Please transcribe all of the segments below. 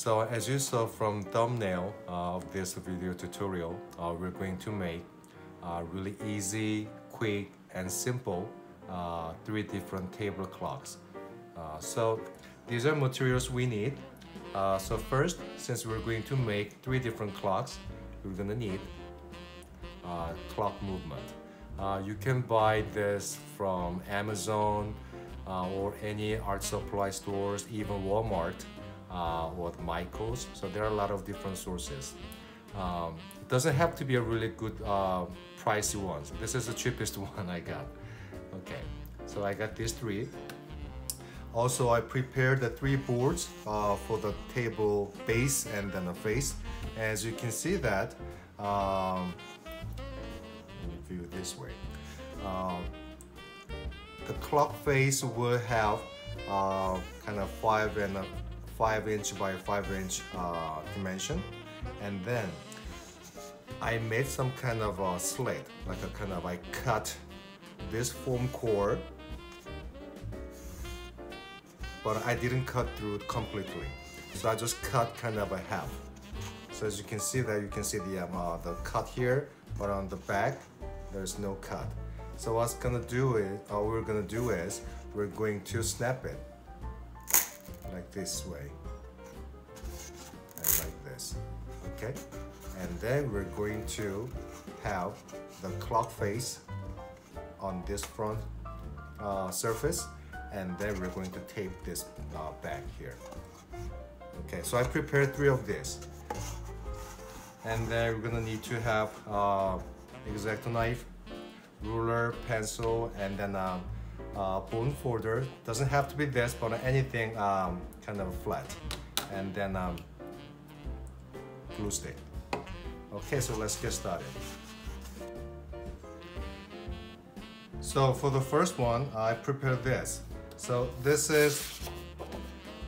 So as you saw from thumbnail uh, of this video tutorial, uh, we're going to make uh, really easy, quick, and simple uh, three different table clocks. Uh, so these are materials we need. So first, since we're going to make three different clocks, we're gonna need clock movement. you can buy this from Amazon or any art supply stores, even Walmart uh, or Michaels. So there are a lot of different sources. Um, it doesn't have to be a really good uh, pricey one. So this is the cheapest one I got. Okay, so I got these three. Also, I prepared the three boards uh, for the table base and then the face. As you can see that, um, view this way. Um, the clock face will have uh, kind of five and a 5 inch by 5 inch uh, dimension. And then I made some kind of a slit like a kind of I cut this foam core but I didn't cut through it completely. So I just cut kind of a half. So as you can see that you can see the, um, uh, the cut here but on the back there's no cut. So what's gonna do is, all we're gonna do is we're going to snap it like this way. And like this okay? And then we're going to have the clock face on this front uh, surface. And then we're going to tape this uh, back here. Okay so I prepared three of these and then we're gonna need to have uh, X-Acto knife ruler pencil and then um, uh, bone folder. Doesn't have to be this, but anything um, kind of flat. And then um, glue stick. Okay, so let's get started. So for the first one, I prepared this. So this is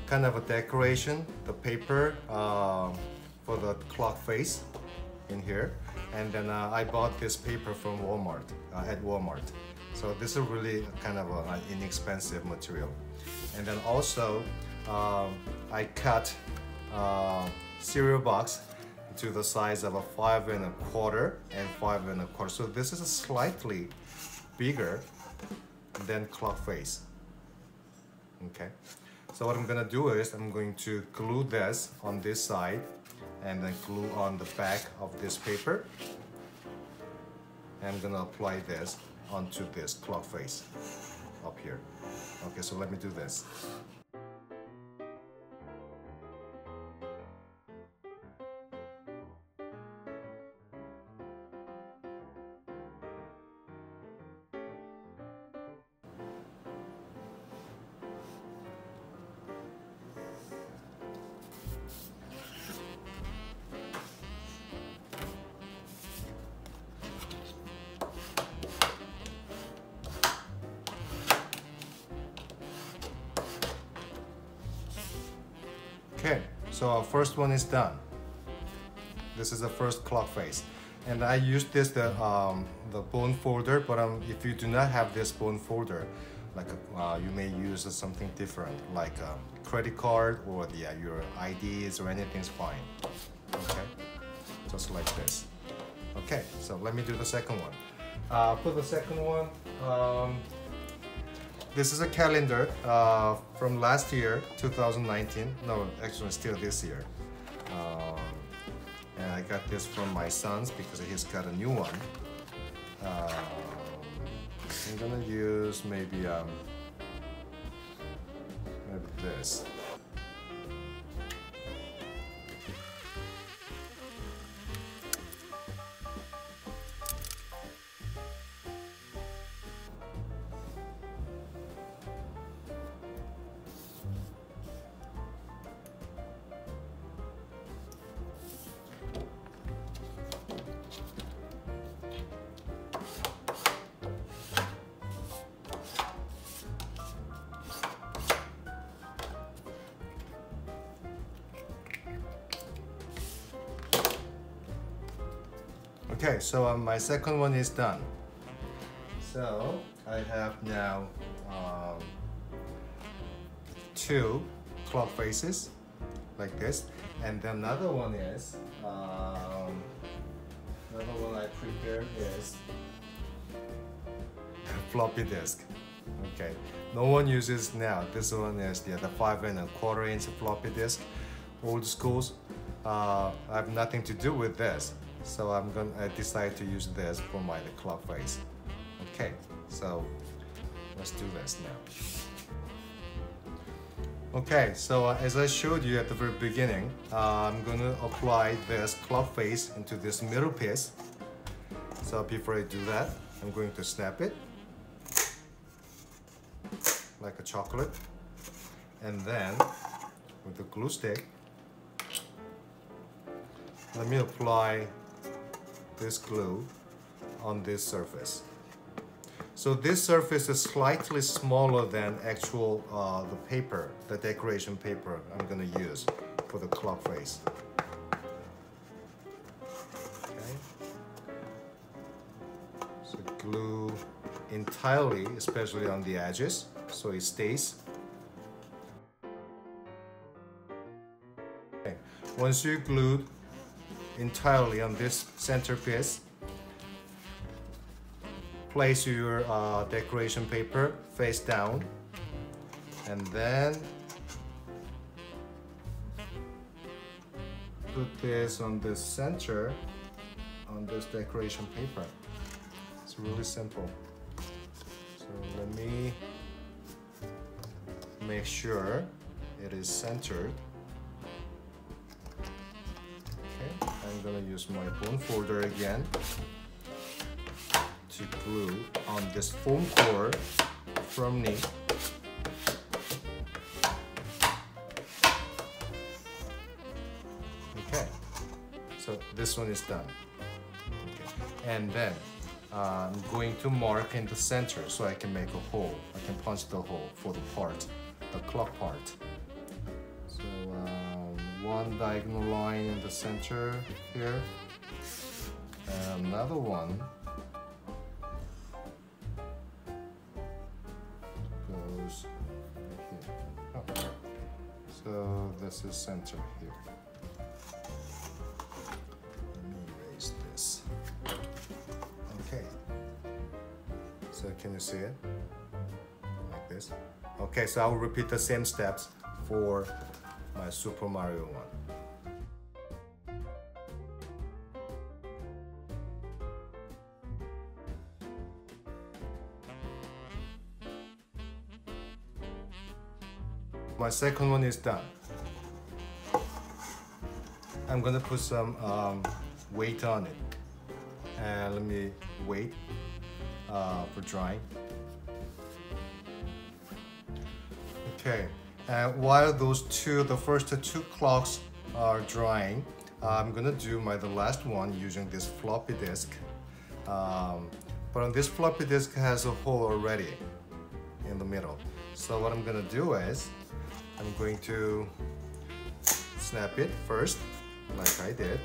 kind of a decoration, the paper uh, for the clock face in here. And then uh, I bought this paper from Walmart, uh, at Walmart. So this is really kind of an inexpensive material. And then also, um, I cut uh, cereal box to the size of a five and a quarter and five and a quarter. So this is a slightly bigger than clock face. Okay. So what I'm gonna do is I'm going to glue this on this side and then glue on the back of this paper. I'm gonna apply this onto this clock face up here. Okay, so let me do this. So our first one is done. This is the first clock face. And I use this, the, um, the bone folder, but um, if you do not have this bone folder, like uh, you may use something different, like a credit card or the, uh, your IDs or anything's fine. Okay, just like this. Okay, so let me do the second one. Uh, for the second one, um, this is a calendar uh, from last year, 2019. No, actually still this year. Um, and I got this from my son's because he's got a new one. Um, I'm gonna use maybe um, maybe this. Okay, so um, my second one is done. So I have now um, two clock faces like this. And then another one is, um, another one I prepared is floppy disk. Okay, no one uses now. This one is the, the five and a quarter inch floppy disk. Old schools, uh, I have nothing to do with this. So I'm gonna decide to use this for my clock face. Okay, so let's do this now. Okay, so uh, as I showed you at the very beginning, uh, I'm gonna apply this clock face into this middle piece. So before I do that, I'm going to snap it like a chocolate. And then with the glue stick, let me apply this glue on this surface. So this surface is slightly smaller than actual uh, the paper, the decoration paper I'm gonna use for the clock face. Okay. So glue entirely, especially on the edges, so it stays. Okay. Once you glued entirely on this centerpiece. Place your uh, decoration paper face down and then put this on the center on this decoration paper. It's really simple. So let me make sure it is centered. I'm gonna use my bone folder again to glue on this foam core from me. Okay, so this one is done. Okay. And then uh, I'm going to mark in the center so I can make a hole. I can punch the hole for the part, the clock part one diagonal line in the center here another one goes here. Oh. So this is center here. Let me erase this. Okay. So can you see it? Like this. Okay, so I will repeat the same steps for my Super Mario one. My second one is done. I'm gonna put some um, weight on it. And let me wait uh, for drying. Okay, and while those two, the first two clocks are drying, I'm gonna do my the last one using this floppy disk. Um, but on this floppy disk has a hole already in the middle. So what I'm gonna do is, I'm going to snap it first, like I did.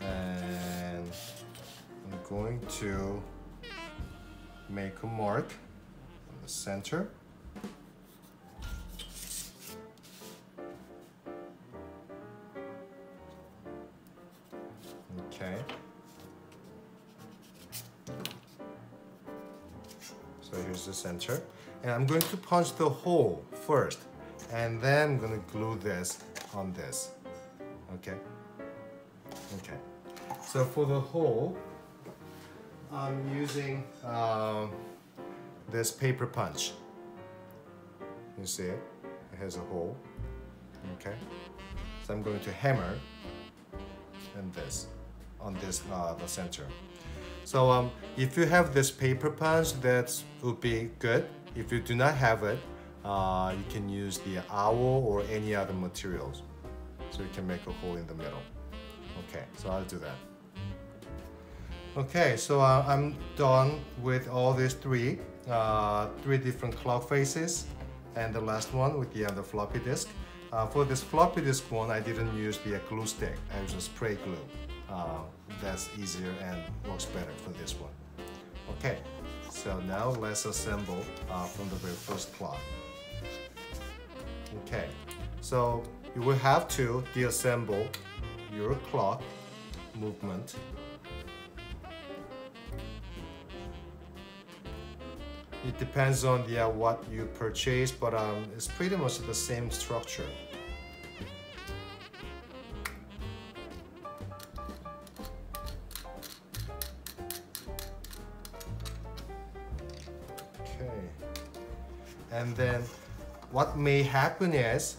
And I'm going to make a mark in the center. So here's the center. And I'm going to punch the hole first. And then I'm going to glue this on this. Okay? Okay. So for the hole, I'm using um, this paper punch. You see it? It has a hole. Okay? So I'm going to hammer and this on this uh, the center. So um, if you have this paper punch, that would be good. If you do not have it, uh, you can use the awl or any other materials. So you can make a hole in the middle. Okay, so I'll do that. Okay, so uh, I'm done with all these three, uh, three different clock faces, and the last one with the other floppy disk. Uh, for this floppy disk one, I didn't use the glue stick. I used a spray glue. Uh, that's easier and works better for this one. Okay, so now let's assemble uh, from the very first clock. Okay, So you will have to deassemble your clock movement. It depends on uh, what you purchase, but um, it's pretty much the same structure. And then what may happen is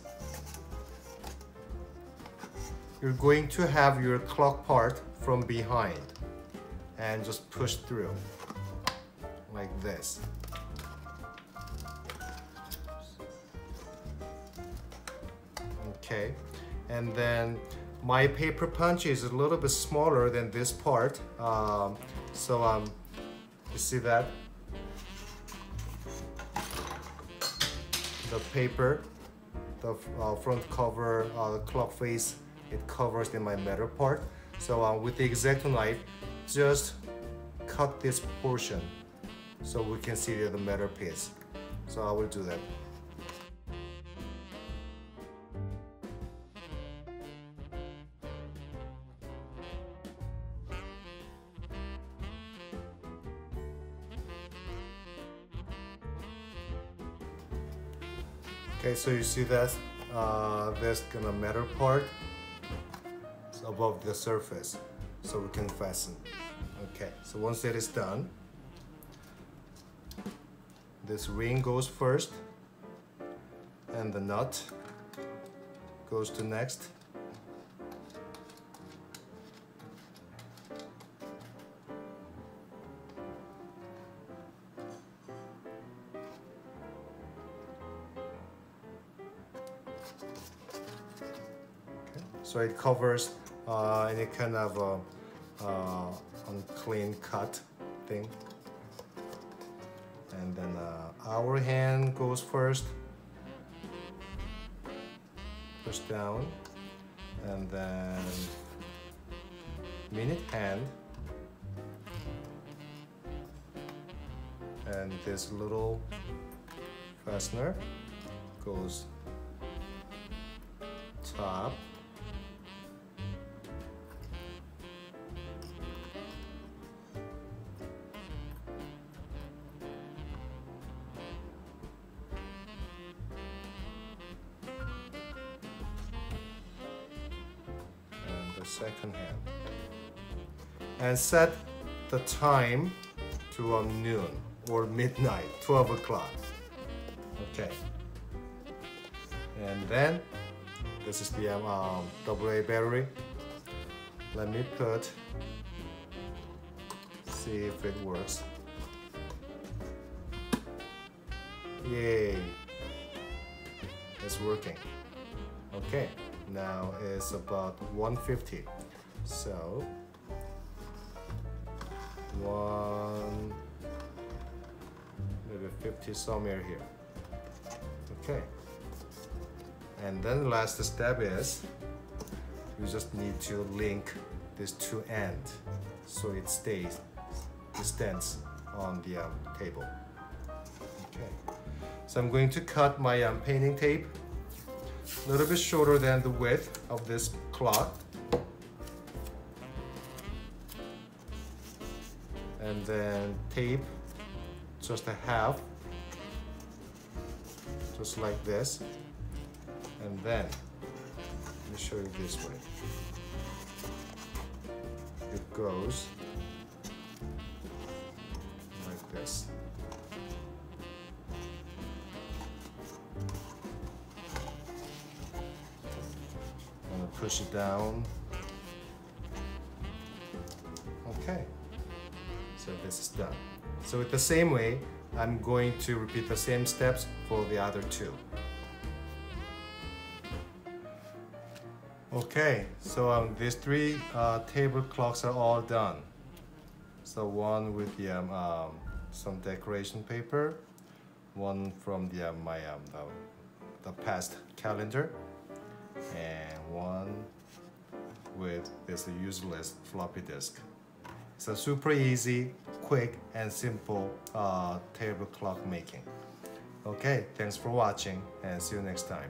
you're going to have your clock part from behind and just push through like this. Okay, and then my paper punch is a little bit smaller than this part. Um, so um, you see that? The paper, the uh, front cover, uh, clock face it covers in my metal part. So uh, with the X-Acto knife, just cut this portion so we can see the metal piece. So I will do that. Okay, so you see that uh, there's gonna metal part above the surface so we can fasten. Okay, so once that is done, this ring goes first and the nut goes to next. So it covers uh, any kind of uh, uh, unclean cut thing. And then uh, hour hand goes first, push down, and then minute hand, and this little fastener goes top the second hand. And set the time to um, noon or midnight, 12 o'clock. Okay. And then, this is the um, um AA battery. Let me put, see if it works. Yay, it's working. Okay now is about 150 so one maybe 50 somewhere here. Okay. And then the last step is you just need to link these two ends so it stays it stands on the um, table. Okay. So I'm going to cut my um, painting tape a little bit shorter than the width of this cloth. And then tape just a half, just like this. And then, let me show you this way. It goes push it down. Okay, so this is done. So with the same way, I'm going to repeat the same steps for the other two. Okay, so um, these three uh, table clocks are all done. So one with the, um, um, some decoration paper, one from the, um, my, um, the, the past calendar, and one with this useless floppy disk. It's a super easy, quick, and simple uh, table clock making. Okay, thanks for watching and see you next time.